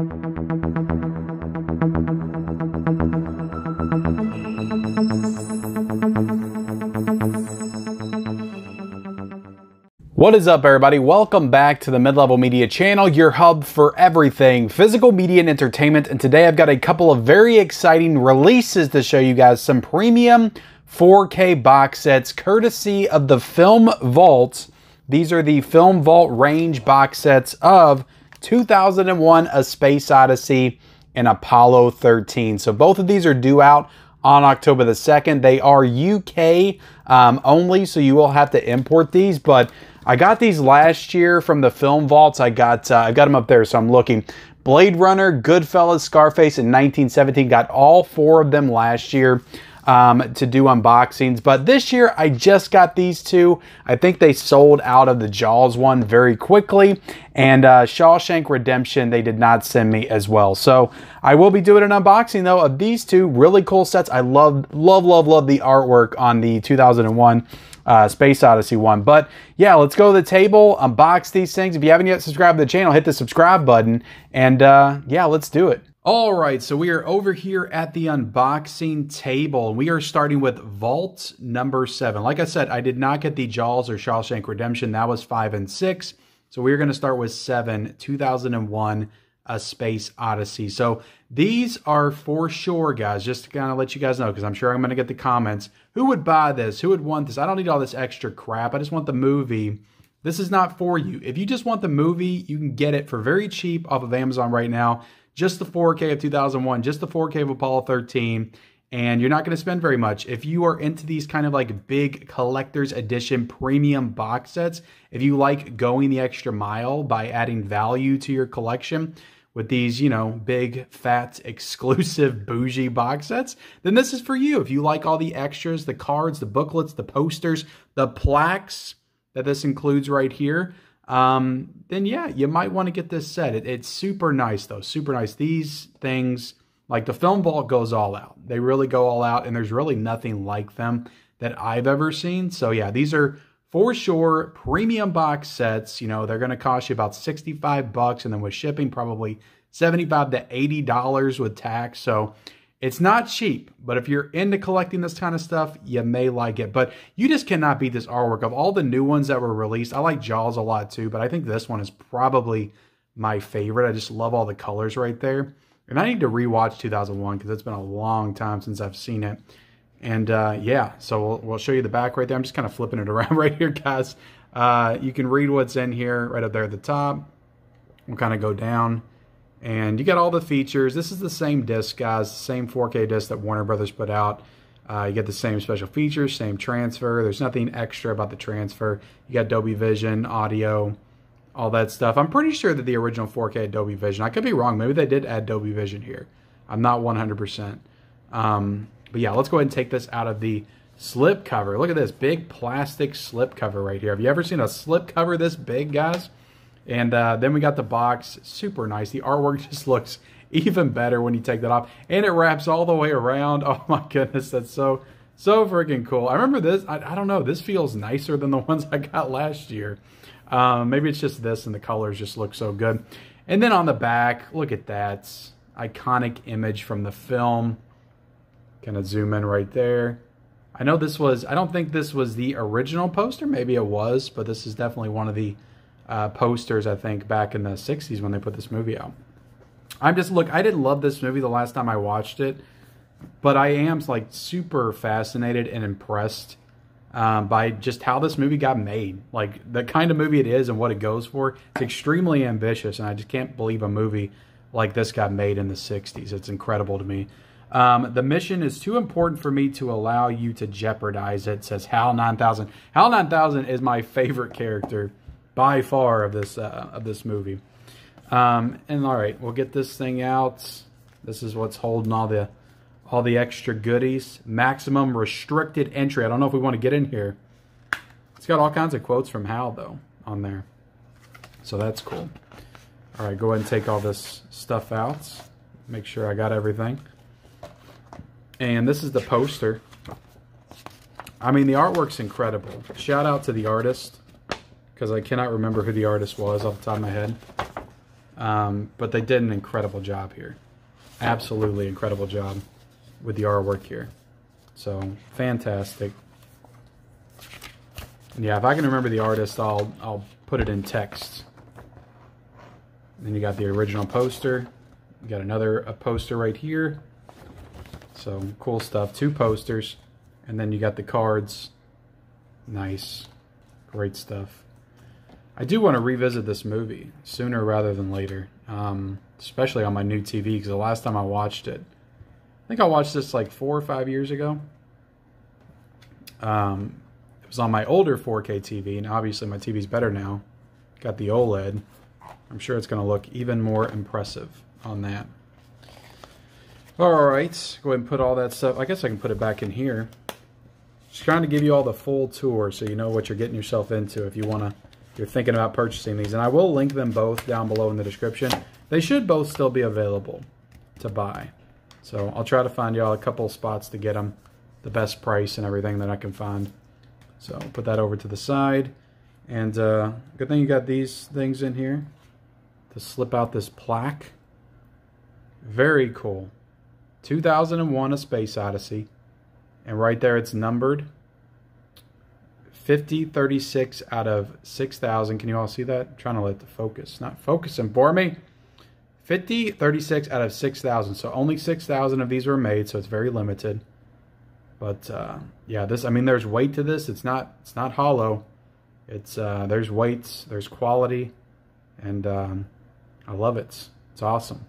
What is up everybody? Welcome back to the Mid-Level Media channel, your hub for everything physical media and entertainment. And today I've got a couple of very exciting releases to show you guys some premium 4K box sets courtesy of the Film Vault. These are the Film Vault range box sets of 2001 A Space Odyssey and Apollo 13. So both of these are due out on October the 2nd. They are UK um, only, so you will have to import these, but I got these last year from the Film Vaults. I got uh, I got them up there, so I'm looking. Blade Runner, Goodfellas, Scarface in 1917. Got all four of them last year um, to do unboxings. But this year, I just got these two. I think they sold out of the Jaws one very quickly. And uh, Shawshank Redemption, they did not send me as well. So I will be doing an unboxing, though, of these two really cool sets. I love, love, love, love the artwork on the 2001 uh, Space Odyssey one. But yeah, let's go to the table, unbox these things. If you haven't yet subscribed to the channel, hit the subscribe button. And uh, yeah, let's do it. All right, so we are over here at the unboxing table. We are starting with Vault number seven. Like I said, I did not get the Jaws or Shawshank Redemption. That was five and six. So we're going to start with seven, 2001, A Space Odyssey. So these are for sure, guys, just to kind of let you guys know, because I'm sure I'm going to get the comments. Who would buy this? Who would want this? I don't need all this extra crap. I just want the movie. This is not for you. If you just want the movie, you can get it for very cheap off of Amazon right now just the 4K of 2001, just the 4K of Apollo 13, and you're not going to spend very much. If you are into these kind of like big collector's edition premium box sets, if you like going the extra mile by adding value to your collection with these, you know, big, fat, exclusive, bougie box sets, then this is for you. If you like all the extras, the cards, the booklets, the posters, the plaques that this includes right here, um, then yeah, you might want to get this set. It, it's super nice though, super nice. These things, like the Film Vault goes all out. They really go all out and there's really nothing like them that I've ever seen. So yeah, these are for sure premium box sets. You know, they're going to cost you about 65 bucks and then with shipping probably 75 to $80 with tax. So it's not cheap, but if you're into collecting this kind of stuff, you may like it. But you just cannot beat this artwork. Of all the new ones that were released, I like Jaws a lot too, but I think this one is probably my favorite. I just love all the colors right there. And I need to rewatch 2001 because it's been a long time since I've seen it. And uh, yeah, so we'll, we'll, show you the back right there. I'm just kind of flipping it around right here, guys. Uh, you can read what's in here right up there at the top. We'll kind of go down. And you got all the features. This is the same disc, guys, same 4K disc that Warner Brothers put out. Uh, you get the same special features, same transfer. There's nothing extra about the transfer. You got Dolby Vision, audio, all that stuff. I'm pretty sure that the original 4K had Dolby Vision. I could be wrong. Maybe they did add Dolby Vision here. I'm not 100%. Um, but yeah, let's go ahead and take this out of the slip cover. Look at this big plastic slip cover right here. Have you ever seen a slip cover this big, guys? And uh, then we got the box, super nice. The artwork just looks even better when you take that off. And it wraps all the way around. Oh my goodness, that's so, so freaking cool. I remember this, I, I don't know, this feels nicer than the ones I got last year. Um, maybe it's just this and the colors just look so good. And then on the back, look at that. Iconic image from the film. Kind of zoom in right there. I know this was, I don't think this was the original poster. Maybe it was, but this is definitely one of the uh, posters, I think, back in the 60s when they put this movie out. I'm just, look, I didn't love this movie the last time I watched it, but I am like super fascinated and impressed um, by just how this movie got made. Like the kind of movie it is and what it goes for. It's extremely ambitious, and I just can't believe a movie like this got made in the 60s. It's incredible to me. Um, the mission is too important for me to allow you to jeopardize it, says Hal 9000. Hal 9000 is my favorite character by far of this uh, of this movie. Um, and all right, we'll get this thing out. This is what's holding all the all the extra goodies. Maximum restricted entry. I don't know if we want to get in here. It's got all kinds of quotes from Hal though on there, so that's cool. All right, go ahead and take all this stuff out. Make sure I got everything. And this is the poster. I mean, the artwork's incredible. Shout out to the artist because I cannot remember who the artist was off the top of my head. Um, but they did an incredible job here. Absolutely incredible job with the artwork here. So fantastic. And yeah, if I can remember the artist, I'll I'll put it in text. Then you got the original poster. You got another a poster right here. So cool stuff. Two posters. And then you got the cards. Nice. Great stuff. I do want to revisit this movie sooner rather than later. Um, especially on my new TV because the last time I watched it, I think I watched this like four or five years ago. Um, it was on my older 4K TV, and obviously my TV's better now. Got the OLED. I'm sure it's going to look even more impressive on that. All right, go ahead and put all that stuff. I guess I can put it back in here. Just trying to give you all the full tour so you know what you're getting yourself into if you want to, you're thinking about purchasing these. And I will link them both down below in the description. They should both still be available to buy. So I'll try to find y'all a couple spots to get them the best price and everything that I can find. So put that over to the side. And uh, good thing you got these things in here to slip out this plaque. Very cool. 2001 A Space Odyssey. And right there it's numbered. 5036 out of 6,000. Can you all see that? I'm trying to let the focus. Not focus focusing for me. 5036 out of 6,000. So only 6,000 of these were made, so it's very limited. But uh, yeah, this I mean there's weight to this. It's not it's not hollow. It's uh, there's weights, there's quality, and um, I love it. It's awesome.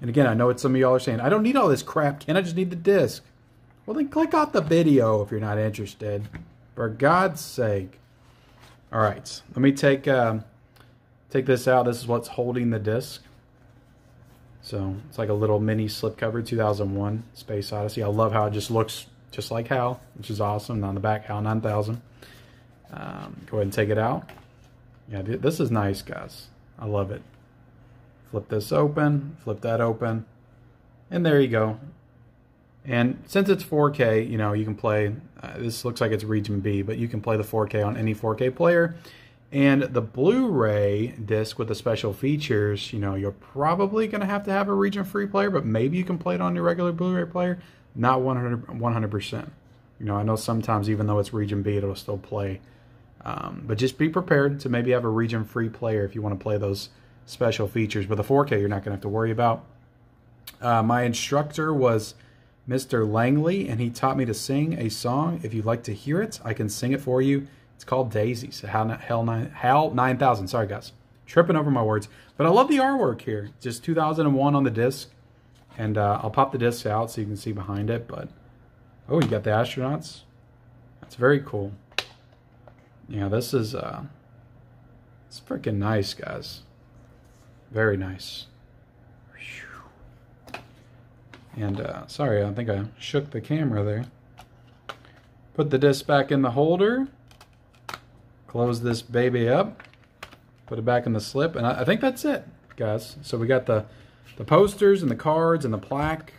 And again, I know what some of y'all are saying. I don't need all this crap. Can I just need the disc? Well, then click off the video if you're not interested. For God's sake. All right, let me take um, take this out. This is what's holding the disc. So it's like a little mini slipcover, 2001 Space Odyssey. I love how it just looks just like HAL, which is awesome. On the back, HAL 9000. Um, go ahead and take it out. Yeah, this is nice, guys. I love it. Flip this open, flip that open, and there you go. And since it's 4K, you know, you can play, uh, this looks like it's Region B, but you can play the 4K on any 4K player. And the Blu-ray disc with the special features, you know, you're probably going to have to have a region-free player, but maybe you can play it on your regular Blu-ray player. Not 100, 100%. You know, I know sometimes even though it's region B, it'll still play. Um, but just be prepared to maybe have a region-free player if you want to play those special features. But the 4K, you're not going to have to worry about. Uh, my instructor was Mr. Langley, and he taught me to sing a song. If you'd like to hear it, I can sing it for you. It's called Daisies. HAL, HAL, 9, HAL 9000. Sorry, guys. Tripping over my words. But I love the artwork here. Just 2001 on the disc. And uh, I'll pop the disc out so you can see behind it. But, oh, you got the astronauts. That's very cool. Yeah, this is, uh, it's freaking nice, guys. Very nice. And, uh, sorry, I think I shook the camera there. Put the disc back in the holder. Close this baby up. Put it back in the slip. And I, I think that's it, guys. So we got the, the posters and the cards and the plaque.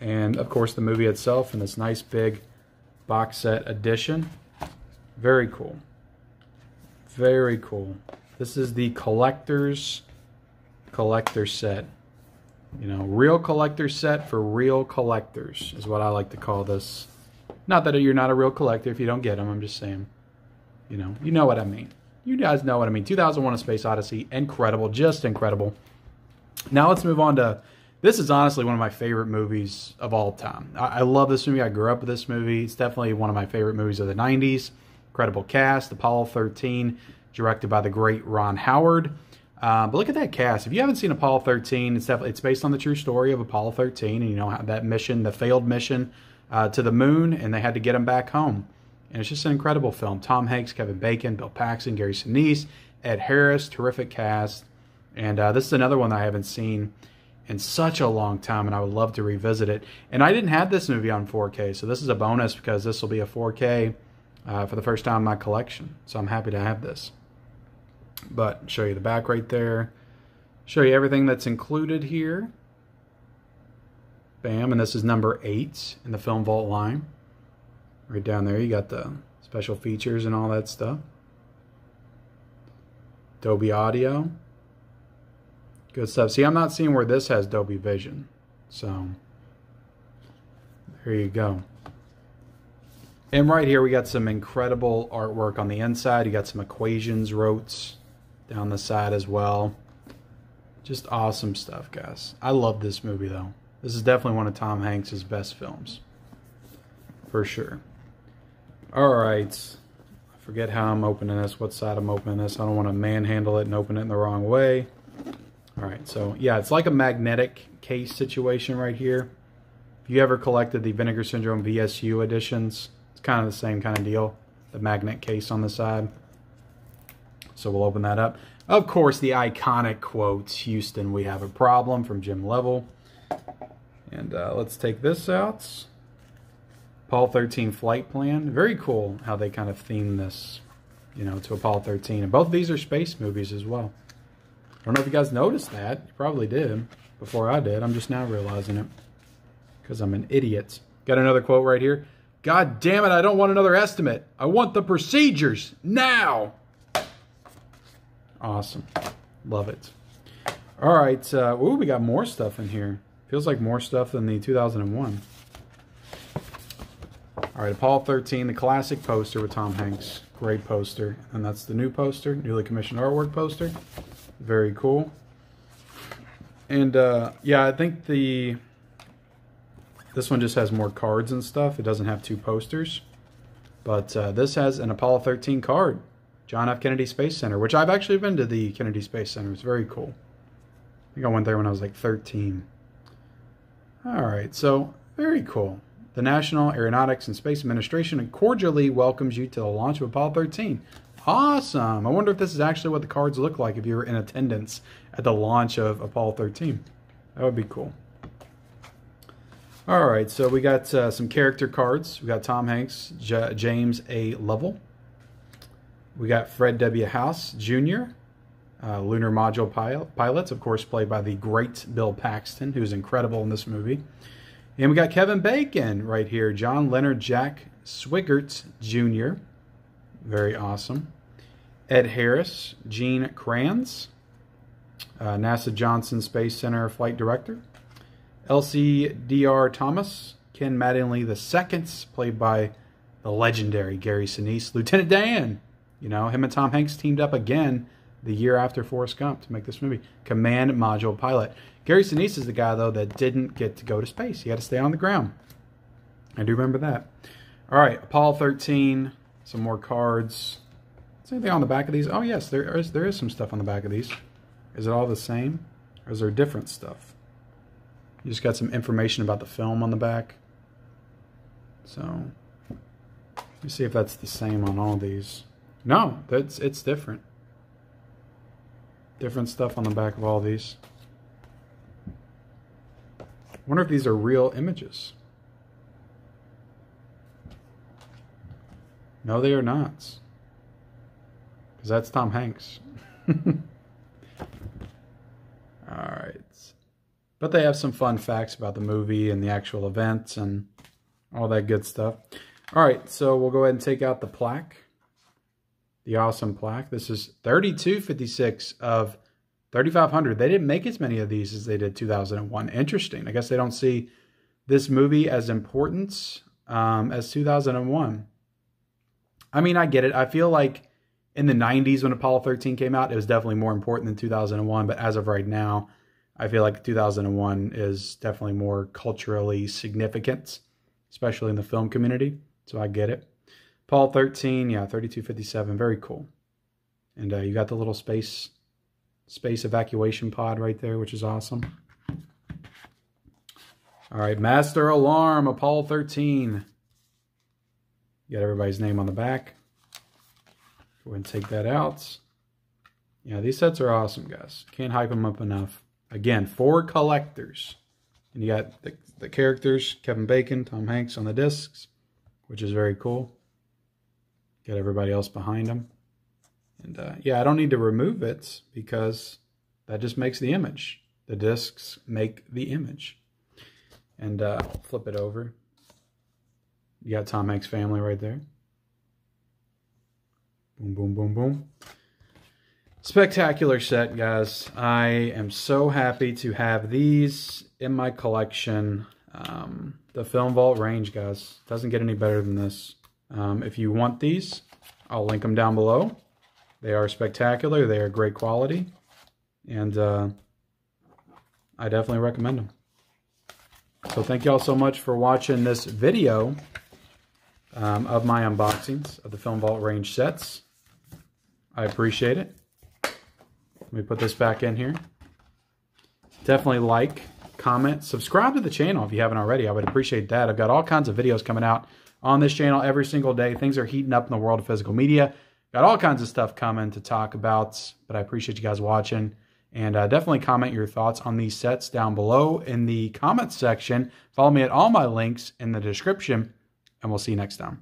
And, of course, the movie itself in this nice big box set edition. Very cool. Very cool. This is the collector's collector set. You know, real collector set for real collectors is what I like to call this. Not that you're not a real collector if you don't get them. I'm just saying you know, you know what I mean. You guys know what I mean. 2001: A Space Odyssey, incredible, just incredible. Now let's move on to. This is honestly one of my favorite movies of all time. I, I love this movie. I grew up with this movie. It's definitely one of my favorite movies of the 90s. Incredible cast. Apollo 13, directed by the great Ron Howard. Uh, but look at that cast. If you haven't seen Apollo 13, it's definitely it's based on the true story of Apollo 13, and you know that mission, the failed mission uh, to the moon, and they had to get him back home. And it's just an incredible film. Tom Hanks, Kevin Bacon, Bill Paxton, Gary Sinise, Ed Harris, terrific cast. And uh, this is another one that I haven't seen in such a long time, and I would love to revisit it. And I didn't have this movie on 4K, so this is a bonus because this will be a 4K uh, for the first time in my collection. So I'm happy to have this. But show you the back right there. Show you everything that's included here. Bam, and this is number eight in the Film Vault line. Right down there, you got the special features and all that stuff. Dolby Audio. Good stuff. See, I'm not seeing where this has Dolby Vision. So, there you go. And right here, we got some incredible artwork on the inside. You got some equations wrote down the side as well. Just awesome stuff, guys. I love this movie, though. This is definitely one of Tom Hanks' best films. For sure. All right. I forget how I'm opening this, what side I'm opening this. I don't want to manhandle it and open it in the wrong way. All right, so yeah, it's like a magnetic case situation right here. If you ever collected the Vinegar Syndrome VSU editions, it's kind of the same kind of deal. The magnet case on the side. So we'll open that up. Of course, the iconic quotes, Houston, we have a problem from Jim Lovell. And uh, let's take this out. Apollo 13 flight plan. Very cool how they kind of theme this, you know, to Apollo 13. And both of these are space movies as well. I don't know if you guys noticed that. You probably did before I did. I'm just now realizing it because I'm an idiot. Got another quote right here. God damn it, I don't want another estimate. I want the procedures now. Awesome. Love it. All right. Uh, ooh, we got more stuff in here. Feels like more stuff than the 2001. All right, Apollo 13, the classic poster with Tom Hanks. Great poster. And that's the new poster, newly commissioned artwork poster. Very cool. And uh, yeah, I think the this one just has more cards and stuff. It doesn't have two posters. But uh, this has an Apollo 13 card. John F. Kennedy Space Center, which I've actually been to the Kennedy Space Center. It's very cool. I think I went there when I was like 13. All right, so very cool. The National Aeronautics and Space Administration cordially welcomes you to the launch of Apollo 13. Awesome. I wonder if this is actually what the cards look like if you were in attendance at the launch of Apollo 13. That would be cool. All right, so we got uh, some character cards. We got Tom Hanks, J James A. Lovell. We got Fred W. Haise Jr., uh, lunar module pilot, pilots, of course, played by the great Bill Paxton, who's incredible in this movie. And we got Kevin Bacon right here, John Leonard Jack Swigert Jr., very awesome. Ed Harris, Gene Kranz, uh, NASA Johnson Space Center Flight Director. LCDR Thomas, Ken Mattingly II, played by the legendary Gary Sinise. Lieutenant Dan, you know, him and Tom Hanks teamed up again the year after Forrest Gump to make this movie. Command Module Pilot. Gary Sinise is the guy, though, that didn't get to go to space. He had to stay on the ground. I do remember that. All right, Apollo 13, some more cards. Is anything on the back of these? Oh, yes, there is, there is some stuff on the back of these. Is it all the same? Or is there different stuff? You just got some information about the film on the back. So, let me see if that's the same on all these. No, that's it's different. Different stuff on the back of all these. wonder if these are real images. No, they are not. Because that's Tom Hanks. Alright. But they have some fun facts about the movie and the actual events and all that good stuff. Alright, so we'll go ahead and take out the plaque. The awesome plaque. This is 3256 of 3500. They didn't make as many of these as they did 2001. Interesting. I guess they don't see this movie as important um, as 2001. I mean, I get it. I feel like in the 90s when Apollo 13 came out, it was definitely more important than 2001. But as of right now, I feel like 2001 is definitely more culturally significant, especially in the film community. So I get it. Apollo 13, yeah, 3257, very cool. And uh, you got the little space space evacuation pod right there, which is awesome. All right, Master Alarm, Apollo 13. You got everybody's name on the back. Go ahead and take that out. Yeah, these sets are awesome, guys. Can't hype them up enough. Again, for collectors. And you got the, the characters, Kevin Bacon, Tom Hanks on the discs, which is very cool. Got everybody else behind them. And uh, yeah, I don't need to remove it because that just makes the image. The discs make the image. And uh, flip it over. You got Tom Hanks' family right there. Boom, boom, boom, boom. Spectacular set, guys. I am so happy to have these in my collection. Um, the Film Vault range, guys. Doesn't get any better than this. Um, if you want these, I'll link them down below. They are spectacular. They are great quality. And uh, I definitely recommend them. So thank you all so much for watching this video um, of my unboxings of the Film Vault range sets. I appreciate it. Let me put this back in here. Definitely like, comment, subscribe to the channel if you haven't already. I would appreciate that. I've got all kinds of videos coming out on this channel every single day. Things are heating up in the world of physical media. Got all kinds of stuff coming to talk about, but I appreciate you guys watching. And uh, definitely comment your thoughts on these sets down below in the comments section. Follow me at all my links in the description, and we'll see you next time.